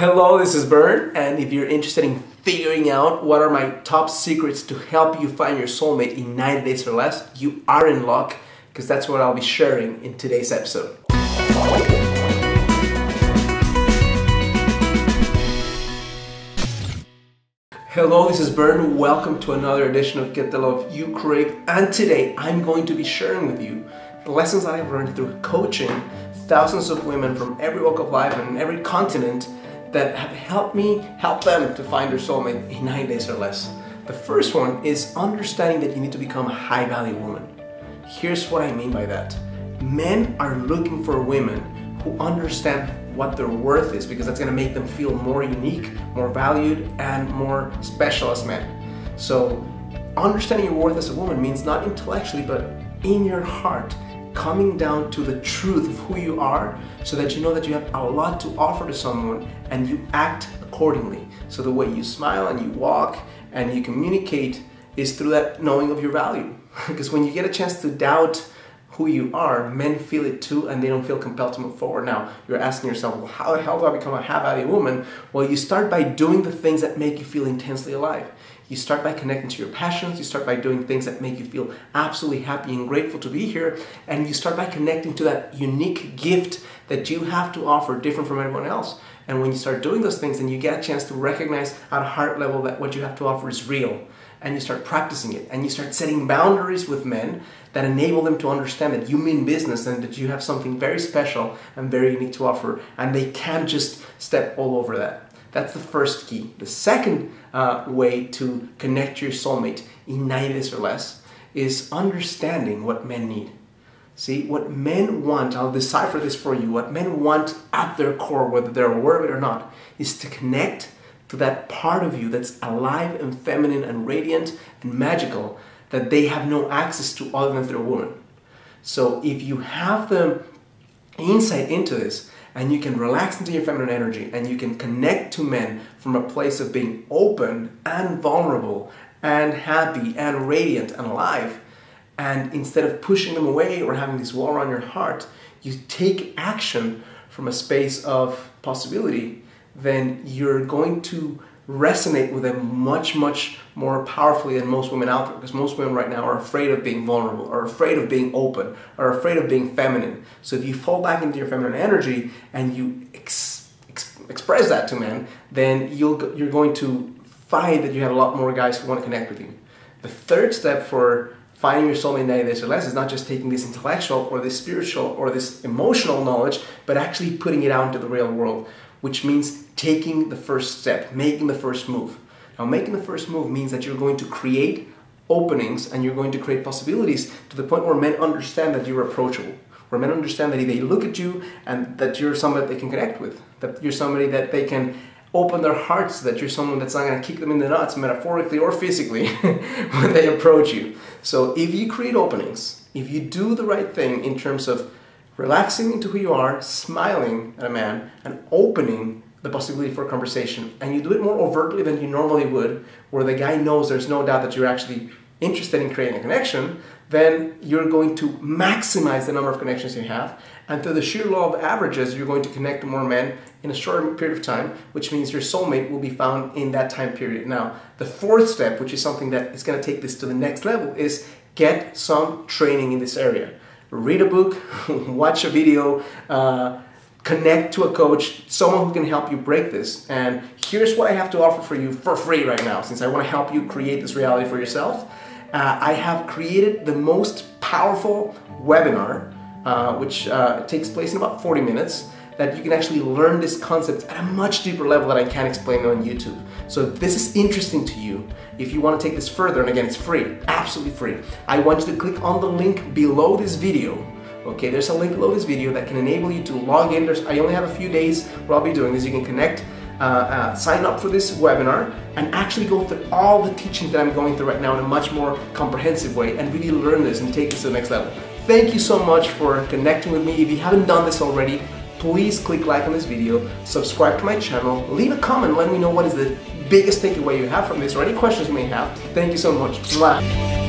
Hello, this is Bern, and if you're interested in figuring out what are my top secrets to help you find your soulmate in 90 days or less, you are in luck because that's what I'll be sharing in today's episode. Hello, this is Bern. Welcome to another edition of Get the Love You Crave. And today I'm going to be sharing with you the lessons that I've learned through coaching thousands of women from every walk of life and every continent that have helped me help them to find their soulmate in nine days or less. The first one is understanding that you need to become a high value woman. Here's what I mean by that men are looking for women who understand what their worth is because that's going to make them feel more unique, more valued, and more special as men. So, understanding your worth as a woman means not intellectually, but in your heart coming down to the truth of who you are so that you know that you have a lot to offer to someone and you act accordingly. So the way you smile and you walk and you communicate is through that knowing of your value. because when you get a chance to doubt who you are, men feel it too and they don't feel compelled to move forward. Now, you're asking yourself, well, how the hell do I become a high value woman? Well, you start by doing the things that make you feel intensely alive. You start by connecting to your passions, you start by doing things that make you feel absolutely happy and grateful to be here, and you start by connecting to that unique gift that you have to offer different from everyone else. And when you start doing those things, then you get a chance to recognize at a heart level that what you have to offer is real. And you start practicing it. And you start setting boundaries with men that enable them to understand that you mean business and that you have something very special and very unique to offer. And they can't just step all over that. That's the first key. The second uh, way to connect your soulmate in 90 days or less is understanding what men need. See, what men want, I'll decipher this for you, what men want at their core, whether they're aware of it or not, is to connect to that part of you that's alive and feminine and radiant and magical that they have no access to other than through a woman. So if you have the insight into this, and you can relax into your feminine energy and you can connect to men from a place of being open and vulnerable and happy and radiant and alive. And instead of pushing them away or having this wall around your heart, you take action from a space of possibility, then you're going to resonate with them much, much more powerfully than most women out there because most women right now are afraid of being vulnerable, are afraid of being open, are afraid of being feminine. So if you fall back into your feminine energy and you ex- ex- express that to men, then you'll, you're going to find that you have a lot more guys who want to connect with you. The third step for finding your soulmate in 90 days or less is not just taking this intellectual or this spiritual or this emotional knowledge, but actually putting it out into the real world which means taking the first step, making the first move. Now, making the first move means that you're going to create openings and you're going to create possibilities to the point where men understand that you're approachable, where men understand that if they look at you and that you're somebody they can connect with, that you're somebody that they can open their hearts, that you're someone that's not going to kick them in the nuts, metaphorically or physically, when they approach you. So, if you create openings, if you do the right thing in terms of relaxing into who you are, smiling at a man, and opening the possibility for a conversation. And you do it more overtly than you normally would, where the guy knows there's no doubt that you're actually interested in creating a connection, then you're going to maximize the number of connections you have. And through the sheer law of averages, you're going to connect more men in a shorter period of time, which means your soulmate will be found in that time period. Now, the fourth step, which is something that is going to take this to the next level, is get some training in this area read a book, watch a video, uh, connect to a coach, someone who can help you break this. And here's what I have to offer for you for free right now, since I want to help you create this reality for yourself. Uh, I have created the most powerful webinar, uh, which uh, takes place in about 40 minutes that you can actually learn this concept at a much deeper level that I can't explain on YouTube. So if this is interesting to you, if you want to take this further, and again, it's free, absolutely free, I want you to click on the link below this video Okay, there's a link below this video that can enable you to log in. There's, I only have a few days where I'll be doing this. You can connect, uh, uh, sign up for this webinar, and actually go through all the teaching that I'm going through right now in a much more comprehensive way and really learn this and take this to the next level. Thank you so much for connecting with me. If you haven't done this already, please click like on this video, subscribe to my channel, leave a comment, let me know what is the biggest takeaway you have from this or any questions you may have. Thank you so much. Mwah.